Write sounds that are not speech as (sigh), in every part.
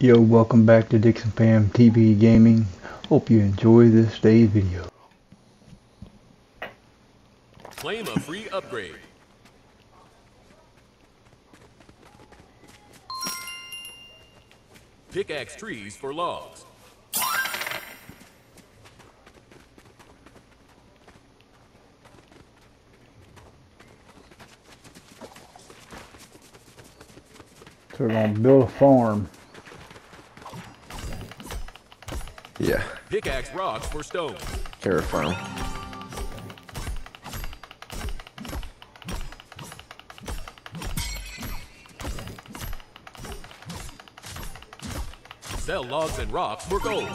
Yo, welcome back to Dixon Fam TV Gaming. Hope you enjoy this day's video. Claim a free upgrade. Pickaxe trees for logs. So we're gonna build a farm. Yeah, Pickaxe rocks for stone. carrot farm. Sell logs and rocks for gold.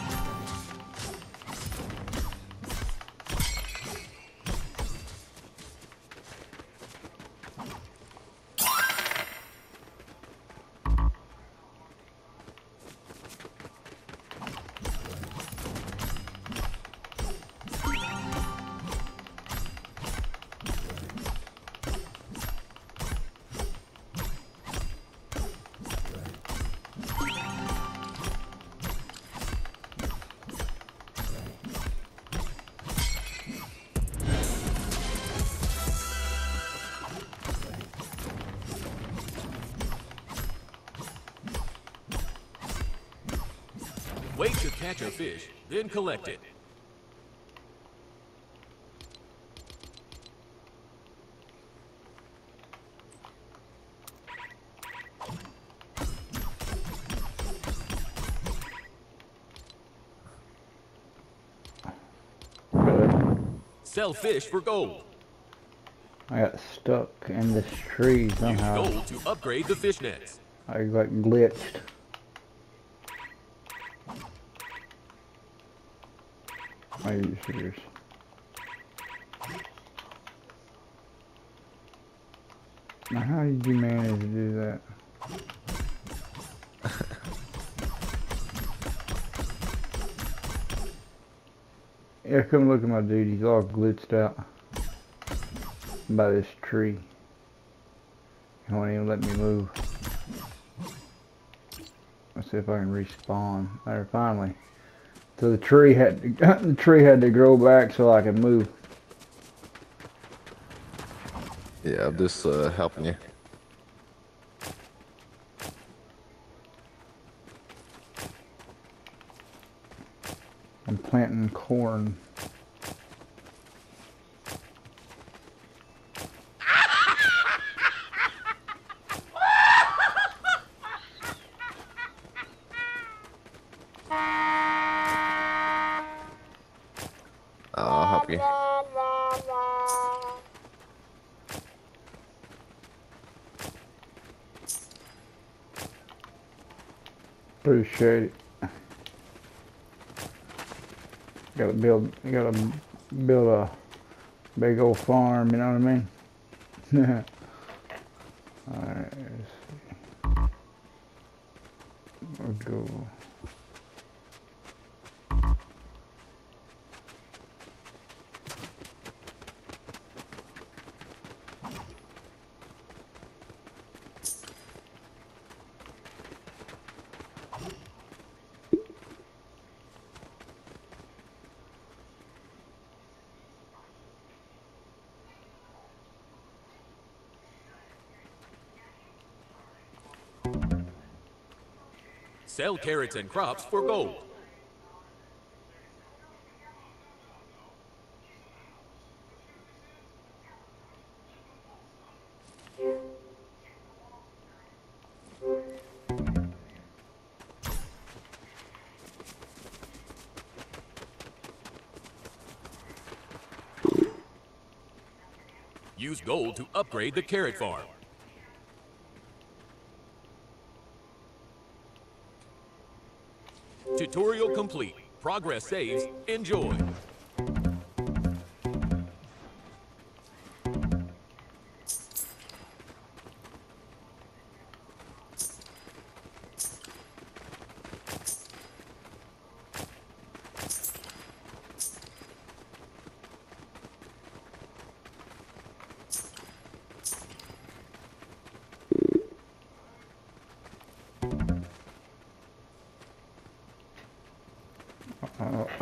Catch a fish, then collect it. Sell fish for gold. I got stuck in this tree somehow. Use gold to upgrade the fish nets. I got glitched. Are you serious? Now how did you manage to do that? (laughs) yeah, come look at my dude. He's all glitched out by this tree. He won't even let me move. Let's see if I can respawn. There, finally. So the tree had to, (laughs) the tree had to grow back so I could move. Yeah, I'm just uh, helping you. I'm planting corn. I'll help you. Appreciate it. Gotta build, gotta build a big old farm. You know what I mean? (laughs) Alright. let's see. We'll go. Sell carrots and crops for gold. Use gold to upgrade the carrot farm. Tutorial complete. Progress saves. Enjoy.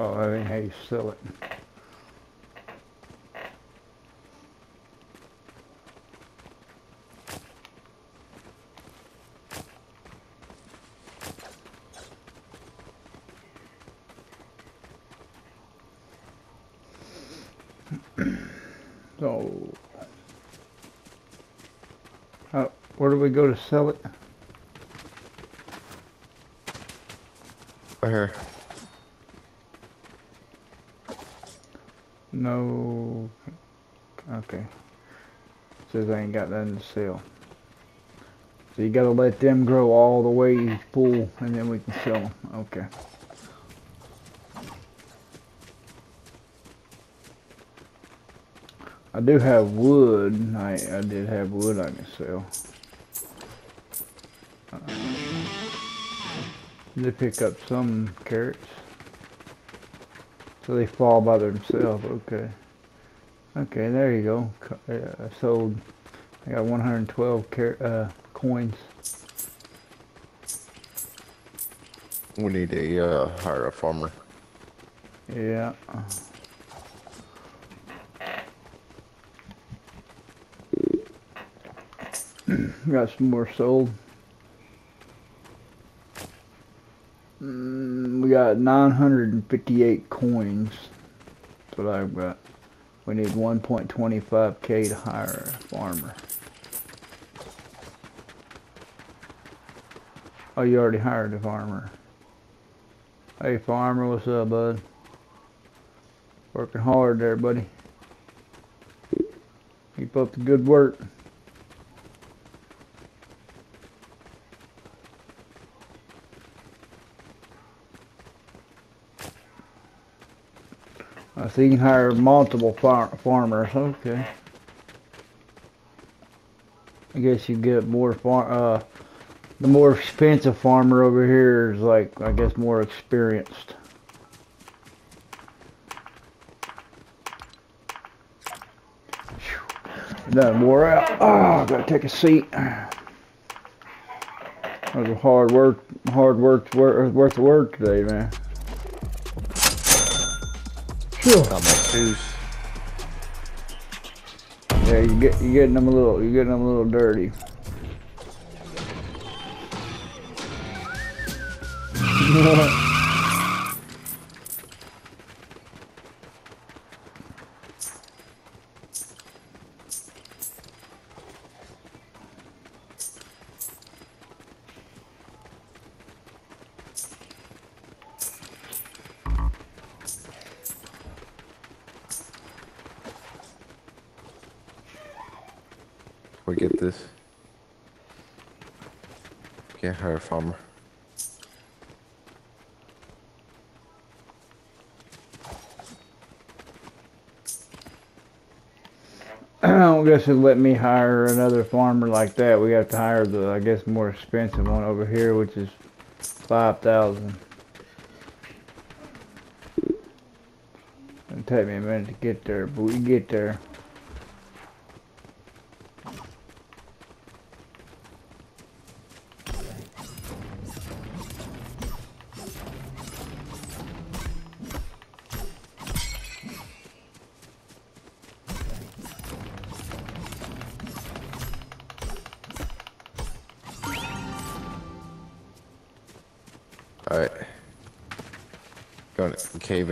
Oh, I mean, how you sell it. So, how, where do we go to sell it? Right here. No. Okay. Says I ain't got nothing to sell. So you gotta let them grow all the way full and then we can sell them. Okay. I do have wood. I, I did have wood I can sell. Uh, they pick up some carrots. So they fall by themselves. Okay. Okay, there you go. Uh, I sold. I got 112 uh, coins. We need a uh, hire a farmer. Yeah. (clears throat) got some more sold. Mm, we got 958 coins. That's what I've got. We need 1.25k to hire a farmer. Oh, you already hired a farmer. Hey, farmer, what's up, bud? Working hard there, buddy. Keep up the good work. See you can hire multiple far farmers. Okay. I guess you get more far. Uh, the more expensive farmer over here is like, I guess, more experienced. Done wore out. Oh, gotta take a seat. That was a hard work, hard work, worth, worth the work today, man. Phew. Got my shoes. Yeah, you get you getting them a little, you getting them a little dirty. (laughs) We get this. Hire a farmer. I don't guess it'd let me hire another farmer like that. We have to hire the, I guess, more expensive one over here, which is five thousand. It'll take me a minute to get there, but we get there.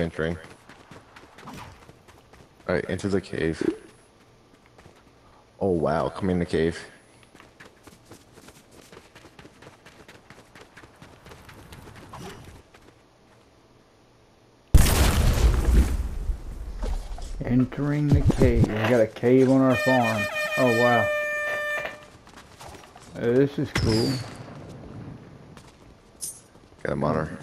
Entering. Alright, enter the cave. Oh wow, come in the cave. Entering the cave. We got a cave on our farm. Oh wow. Uh, this is cool. Got a monitor.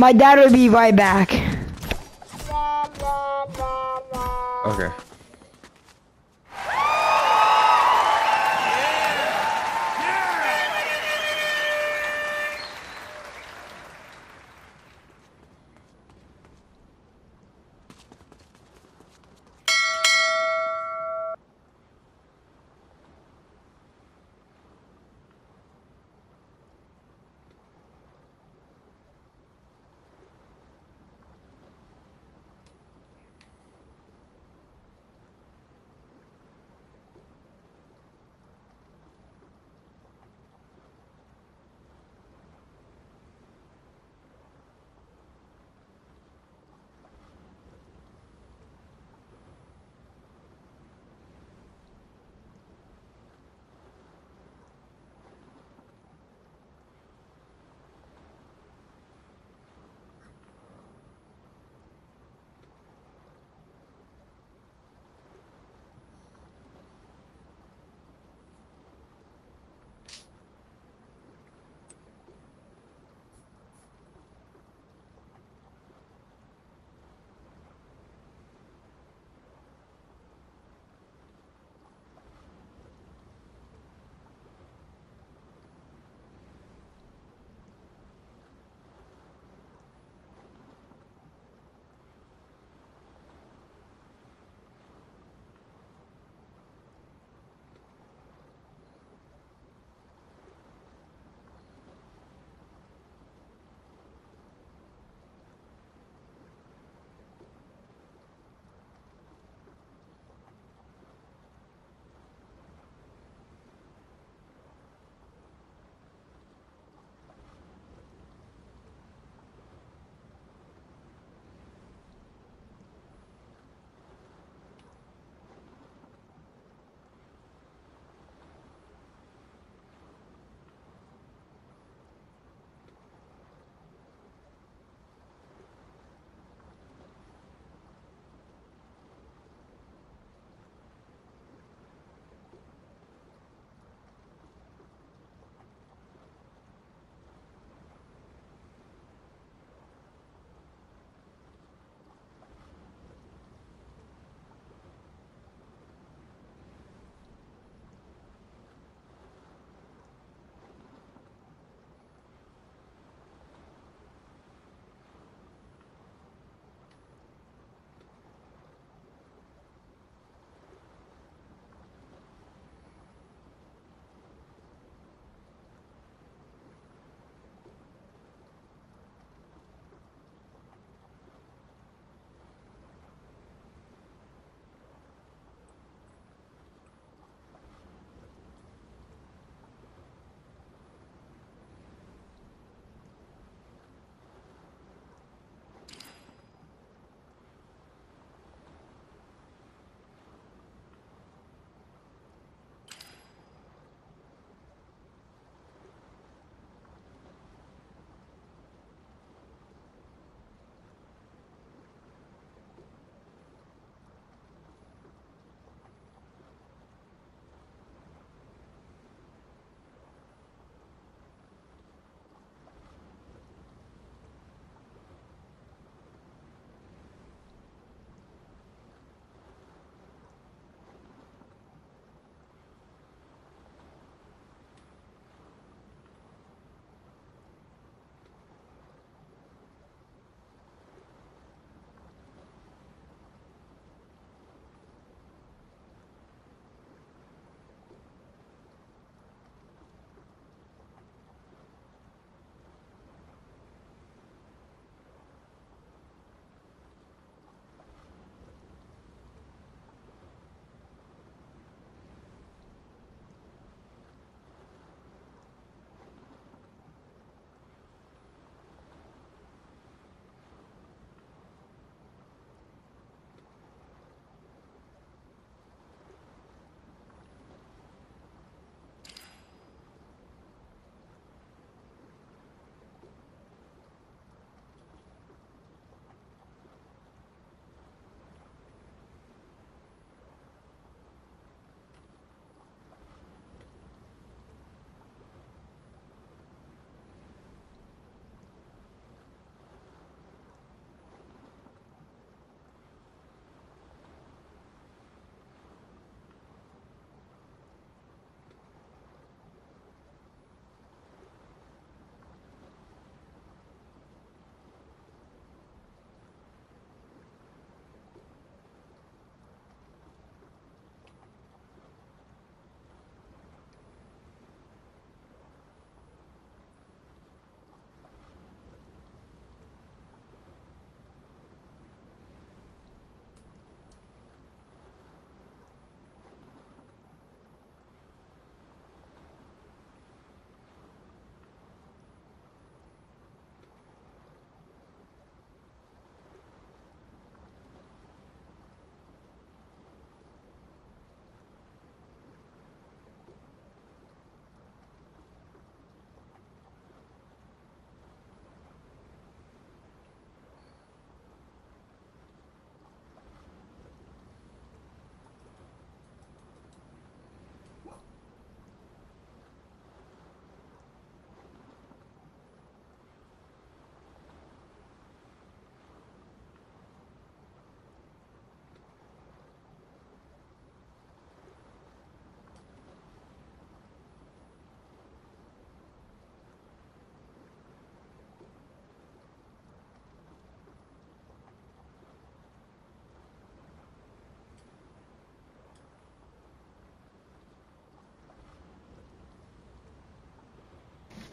My dad will be right back.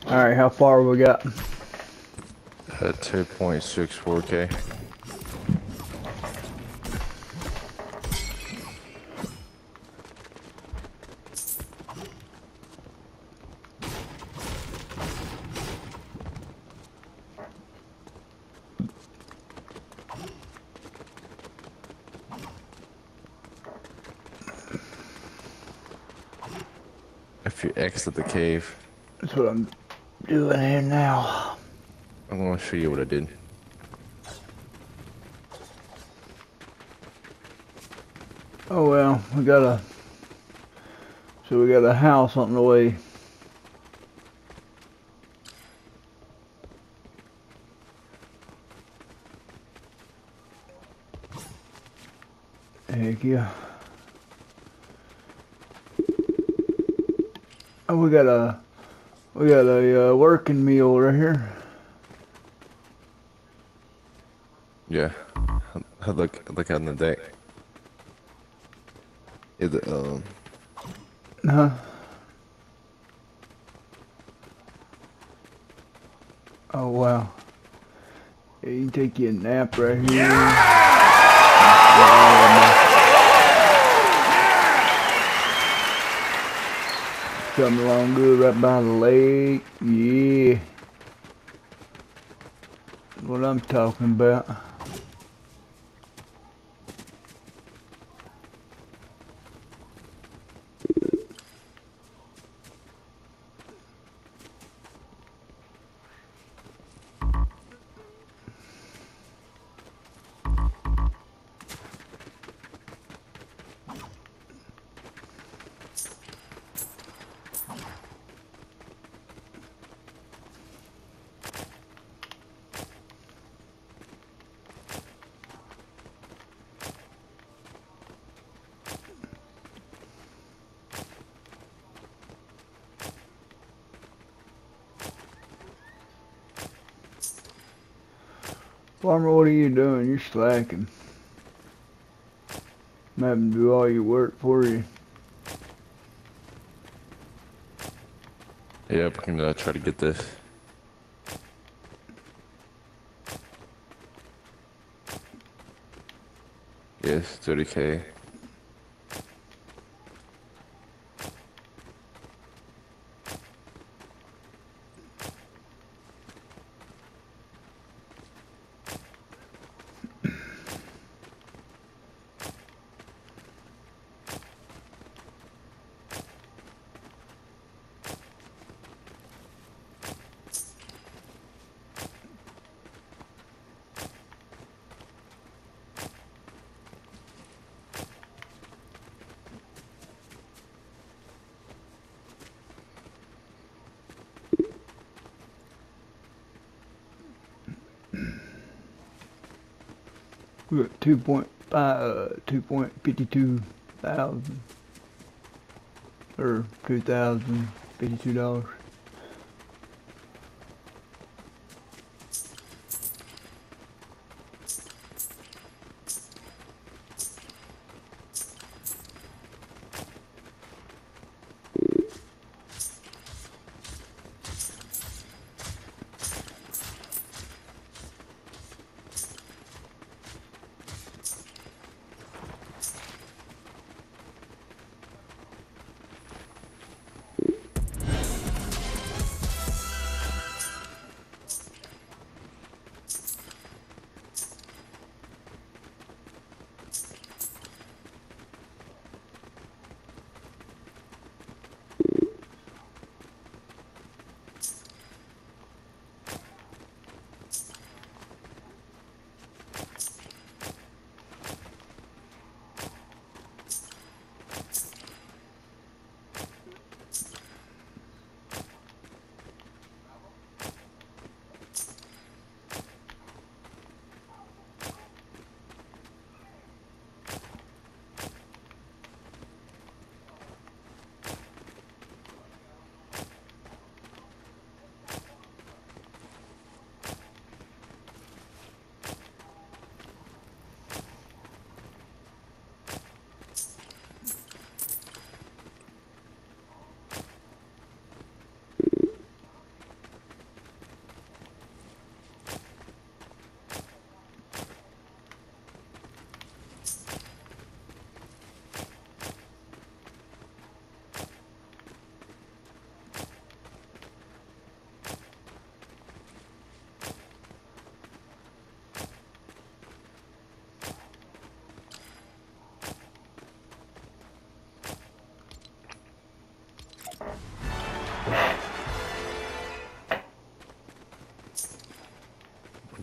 Alright, how far we got? Uh, At 2.64k. If you exit the cave, That's what I'm doing here now. I'm gonna show you what I did. Oh well, we got a so we got a house on the way. Heck yeah. Oh, we got a we got a uh, working meal right here. Yeah. I look look out on the deck. Is it um Huh? Oh wow. Yeah, you can take you a nap right here. Coming along good right by the lake. Yeah. What I'm talking about. Farmer, what are you doing? You're slacking. I'm having to do all your work for you. Yep, I'm gonna try to get this. Yes, 30k. we're at 2.5, uh, 2.52 thousand, or $2,052.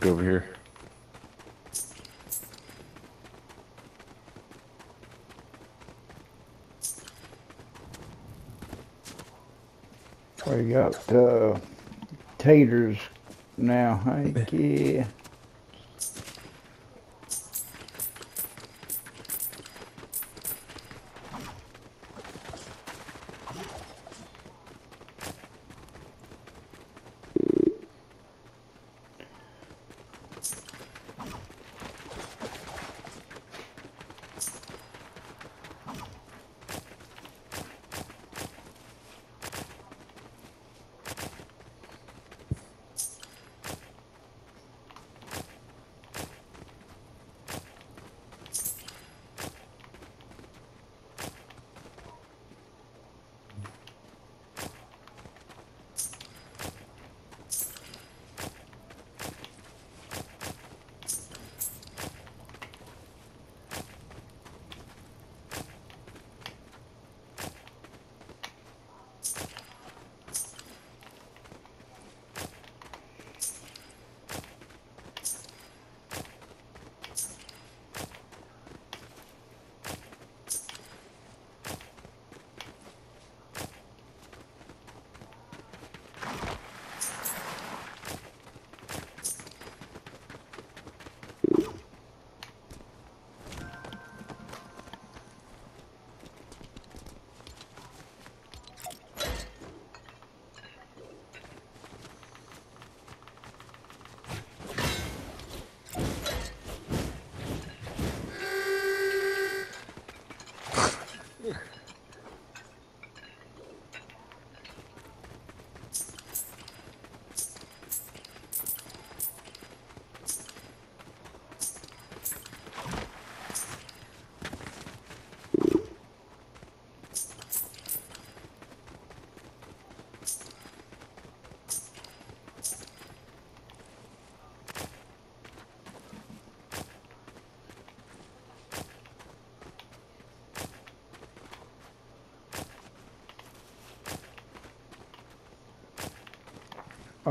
Look over here. We got uh, taters now. Heck (laughs) yeah.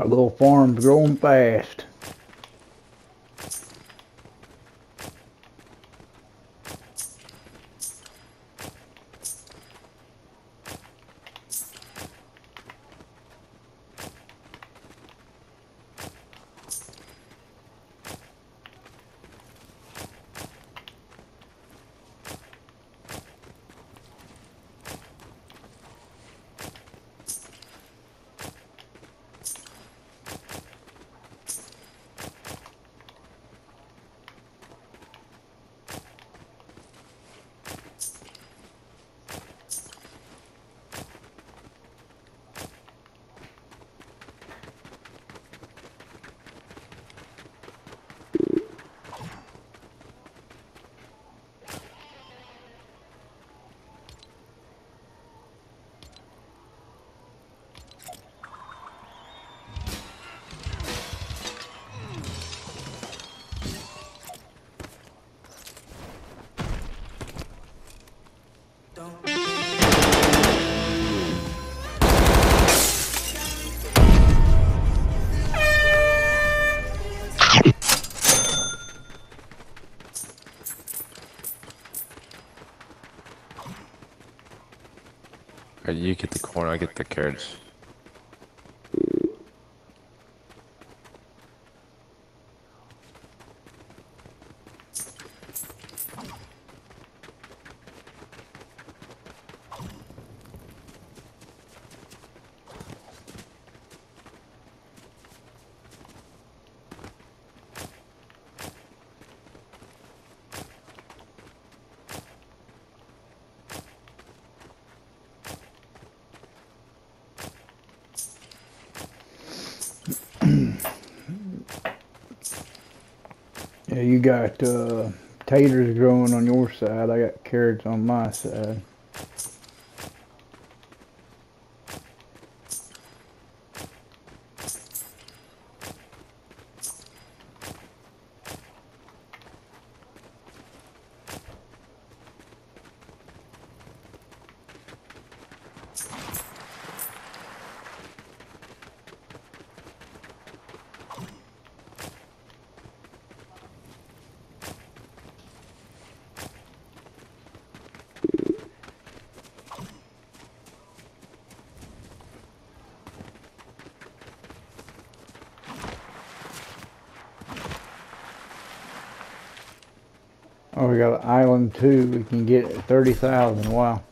Little farm's growing fast. You get the corn, I get the carrots. Yeah, you got uh, taters growing on your side. I got carrots on my side. Got 2. We can get 30,000. Wow.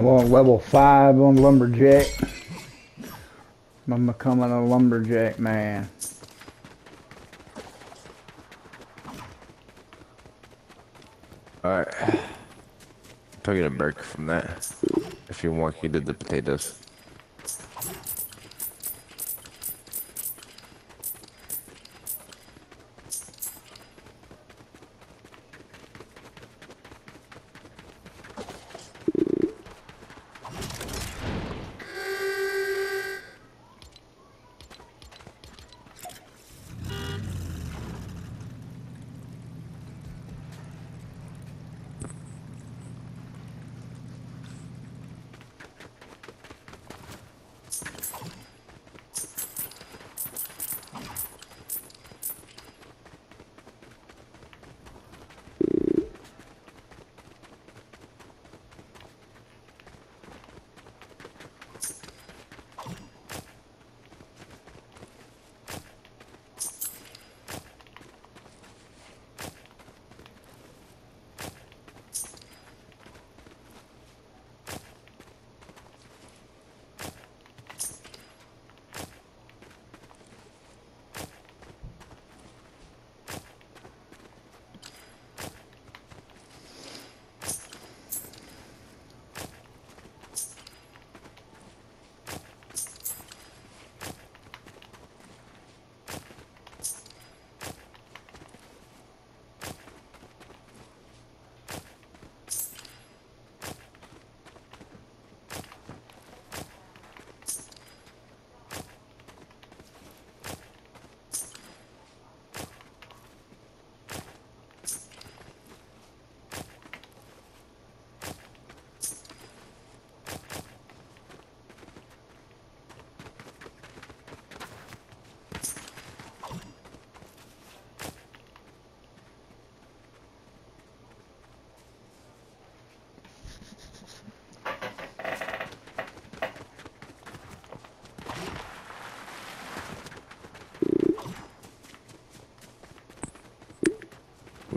I'm on level 5 on Lumberjack. I'm becoming a Lumberjack man. Alright. I'll get a break from that. If you want, you did the potatoes.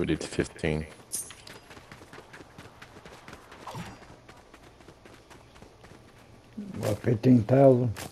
We did 15. What, 15,000?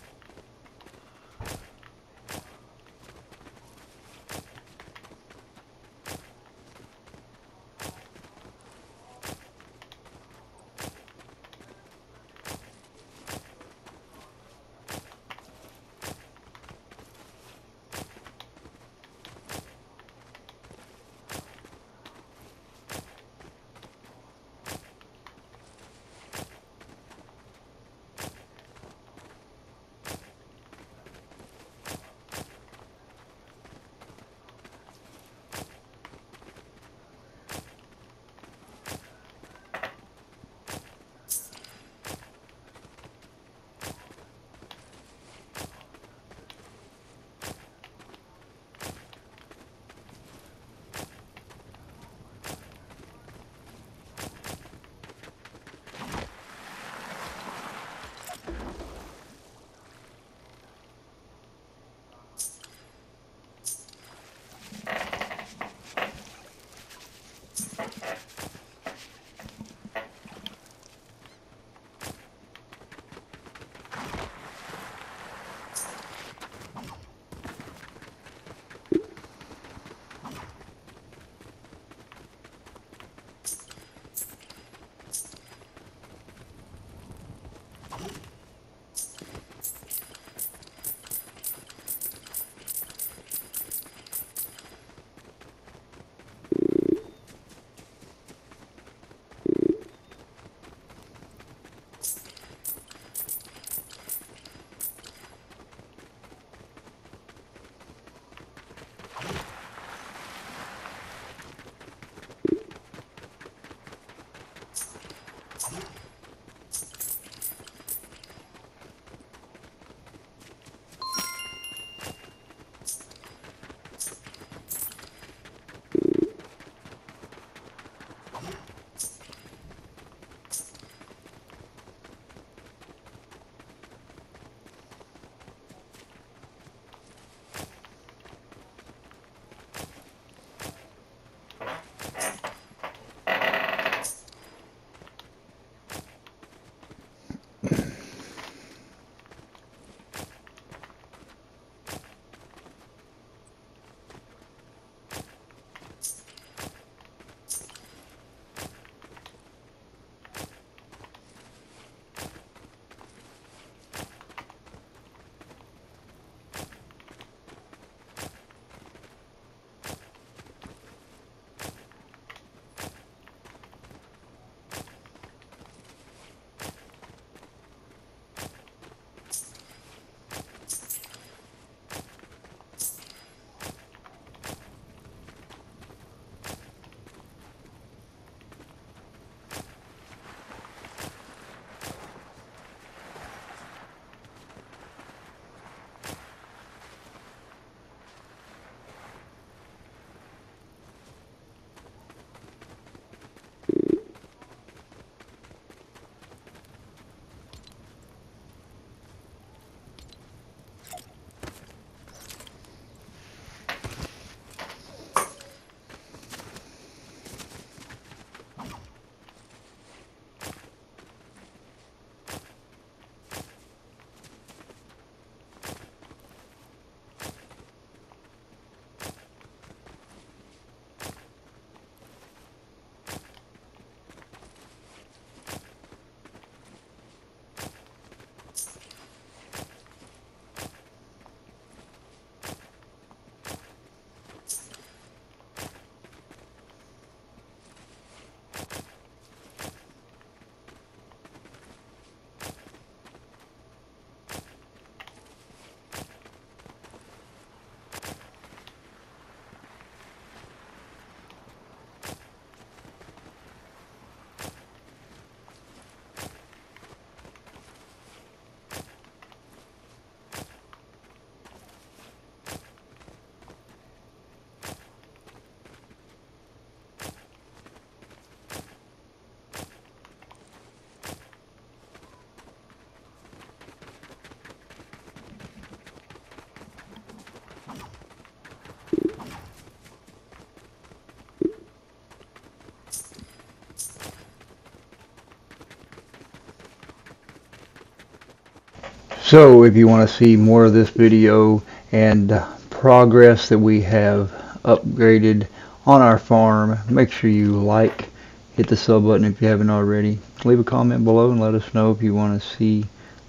So if you want to see more of this video and progress that we have upgraded on our farm, make sure you like, hit the sub button if you haven't already. Leave a comment below and let us know if you want to see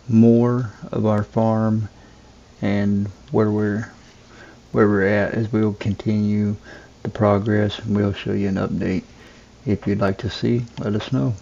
more of our farm and where we're where we're at as we'll continue the progress and we'll show you an update. If you'd like to see, let us know.